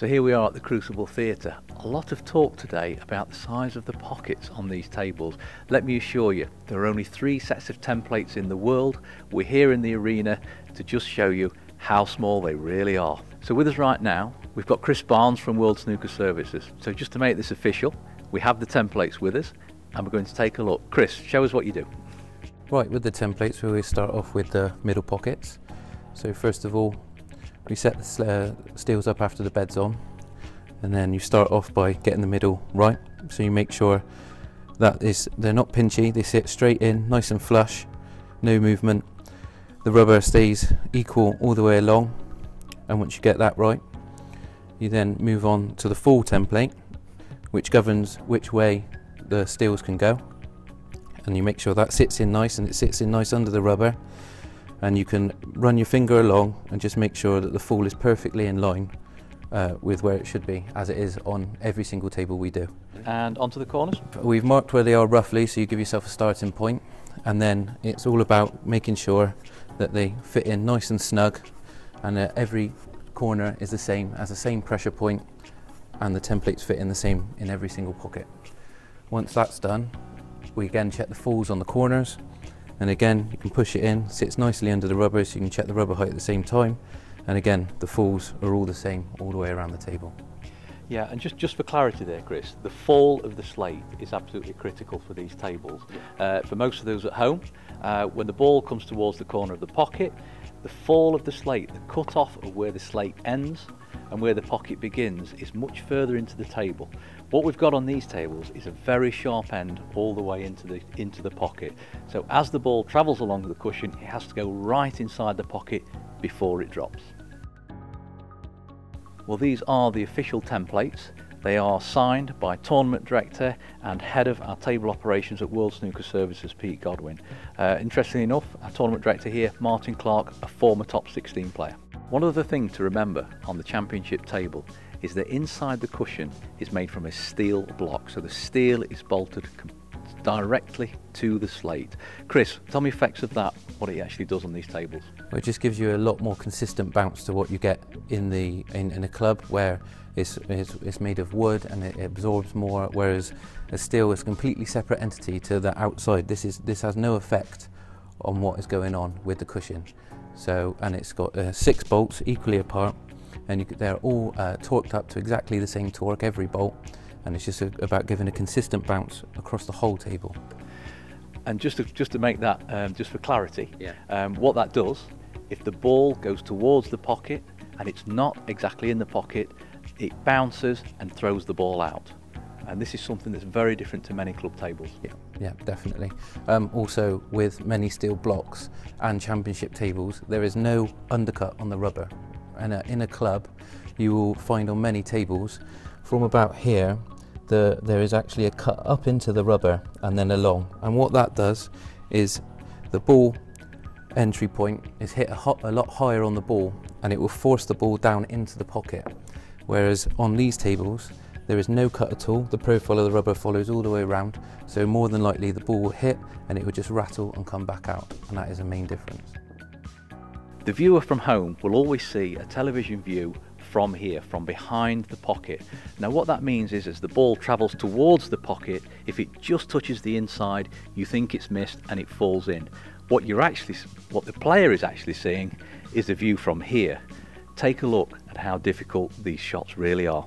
So here we are at the Crucible Theatre. A lot of talk today about the size of the pockets on these tables. Let me assure you, there are only three sets of templates in the world. We're here in the arena to just show you how small they really are. So with us right now, we've got Chris Barnes from World Snooker Services. So just to make this official, we have the templates with us and we're going to take a look. Chris, show us what you do. Right, with the templates we always start off with the middle pockets. So first of all, we set the uh, steels up after the bed's on and then you start off by getting the middle right. So you make sure that is they're not pinchy they sit straight in nice and flush no movement. The rubber stays equal all the way along and once you get that right you then move on to the full template which governs which way the steels can go. And you make sure that sits in nice and it sits in nice under the rubber and you can run your finger along and just make sure that the fall is perfectly in line uh, with where it should be as it is on every single table we do. And onto the corners? We've marked where they are roughly so you give yourself a starting point and then it's all about making sure that they fit in nice and snug and uh, every corner is the same, has the same pressure point and the templates fit in the same in every single pocket. Once that's done, we again check the falls on the corners and again you can push it in sits nicely under the rubber so you can check the rubber height at the same time. And again the falls are all the same all the way around the table. Yeah and just just for clarity there chris the fall of the slate is absolutely critical for these tables. Uh, for most of those at home uh, when the ball comes towards the corner of the pocket the fall of the slate the cut off of where the slate ends and where the pocket begins is much further into the table. What we've got on these tables is a very sharp end all the way into the, into the pocket. So as the ball travels along the cushion, it has to go right inside the pocket before it drops. Well, these are the official templates. They are signed by Tournament Director and Head of our Table Operations at World Snooker Services, Pete Godwin. Uh, interestingly enough, our Tournament Director here, Martin Clark, a former top 16 player. One other thing to remember on the championship table is that inside the cushion is made from a steel block. So the steel is bolted directly to the slate. Chris, tell me the effects of that, what it actually does on these tables. Well, it just gives you a lot more consistent bounce to what you get in the in, in a club where it's, it's, it's, made of wood and it absorbs more, whereas a steel is a completely separate entity to the outside. This, is, this has no effect on what is going on with the cushion. So, and it's got uh, six bolts equally apart and you, they're all uh, torqued up to exactly the same torque, every bolt, and it's just a, about giving a consistent bounce across the whole table. And just to, just to make that, um, just for clarity, yeah. um, what that does, if the ball goes towards the pocket and it's not exactly in the pocket, it bounces and throws the ball out and this is something that's very different to many club tables. Yeah, yeah definitely. Um, also, with many steel blocks and championship tables, there is no undercut on the rubber. And uh, in a club, you will find on many tables, from about here, the, there is actually a cut up into the rubber and then along. And what that does is the ball entry point is hit a, a lot higher on the ball and it will force the ball down into the pocket. Whereas on these tables, there is no cut at all. The profile of the rubber follows all the way around. So more than likely the ball will hit and it will just rattle and come back out. And that is a main difference. The viewer from home will always see a television view from here, from behind the pocket. Now what that means is as the ball travels towards the pocket, if it just touches the inside, you think it's missed and it falls in. What you're actually, what the player is actually seeing is a view from here. Take a look at how difficult these shots really are.